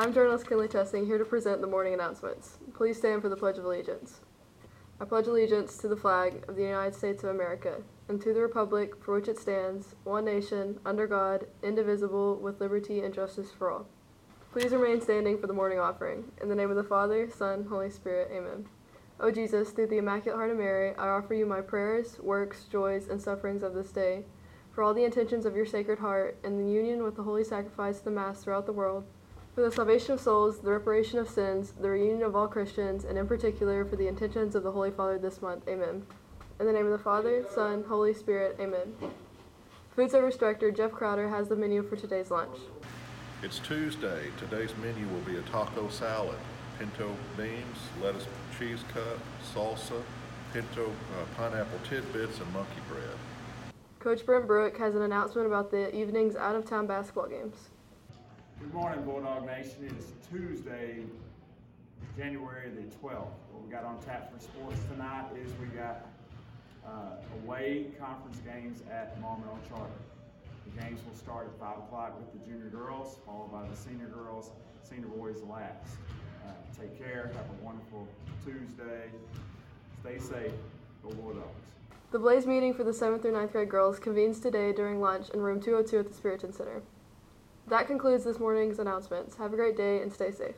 I'm journalist Kinley Chesney, here to present the morning announcements. Please stand for the Pledge of Allegiance. I pledge allegiance to the flag of the United States of America and to the republic for which it stands, one nation, under God, indivisible, with liberty and justice for all. Please remain standing for the morning offering. In the name of the Father, Son, Holy Spirit, amen. O Jesus, through the Immaculate Heart of Mary, I offer you my prayers, works, joys, and sufferings of this day, for all the intentions of your Sacred Heart, and the union with the holy sacrifice of the Mass throughout the world, for the salvation of souls, the reparation of sins, the reunion of all Christians, and in particular for the intentions of the Holy Father this month. Amen. In the name of the Father, Son, Holy Spirit. Amen. Food Service Director Jeff Crowder has the menu for today's lunch. It's Tuesday. Today's menu will be a taco salad, pinto beans, lettuce cheese cup, salsa, pinto uh, pineapple tidbits, and monkey bread. Coach Brent Bruick has an announcement about the evening's out of town basketball games. Good morning, Bulldog Nation. It is Tuesday, January the 12th. What we got on tap for sports tonight is we got uh, away conference games at Marlboro Charter. The games will start at 5 o'clock with the junior girls, followed by the senior girls, senior boys last. Uh, take care. Have a wonderful Tuesday. Stay safe. Go Bulldogs. The Blaze meeting for the 7th through 9th grade girls convenes today during lunch in room 202 at the Spiriton Center. That concludes this morning's announcements. Have a great day and stay safe.